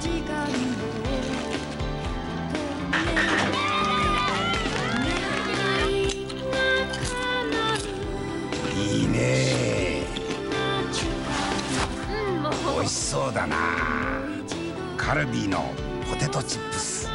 いいね。美味しそうだな。カルビーのポテトチップス。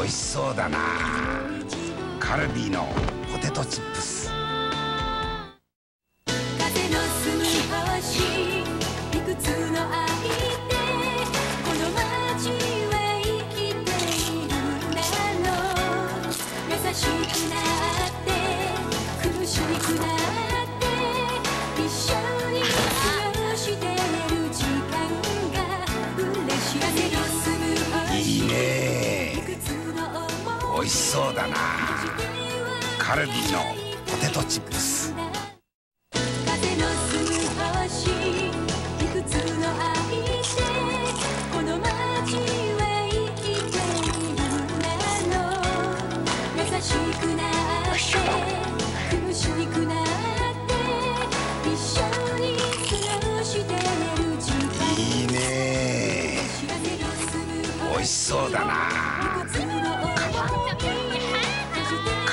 美味しそうだな。カルビーのポテトチップス。優しくなって苦しくなって一緒美味しそうだな。カルビのポテトチップス。風の住む星いくつの愛でこの街は生きているんだろう優しくなって苦しくなって一緒に過ごしてる時間いいね。美味しそうだな。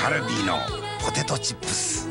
カルビーのポテトチップス。